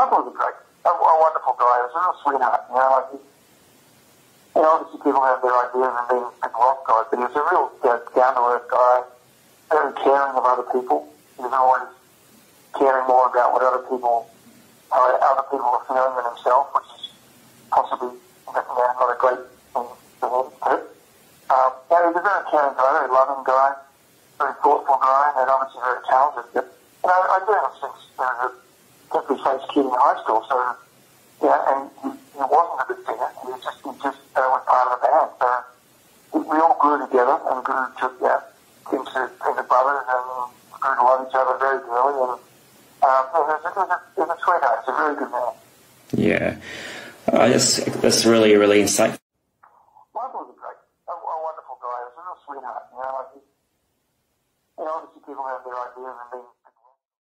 Michael was a a, a wonderful guy. He was a real sweetheart. You know, like he, you know, obviously people have their ideas and being big rock guys, but he was a real you know, down to earth guy, very caring of other people. He was always caring more about what other people, how other people are feeling than himself, which is possibly you know, not a great thing for him to. Um, yeah, he's a very caring guy, very loving guy, very thoughtful guy, and obviously very talented. But, you know, I do him since you know, Face in high school, so, yeah, and he, he wasn't a good singer, he was just, he just uh, was part of the band. So we all grew together and grew to, yeah, into, into brothers and grew to love each other very dearly. And um, it, was, it, was a, it was a sweetheart, he's a very good man. Yeah. Uh, that's, that's really, really insightful. Michael was a great, a, a wonderful guy. He was a real sweetheart. You know, like he, you know, obviously people have their ideas and being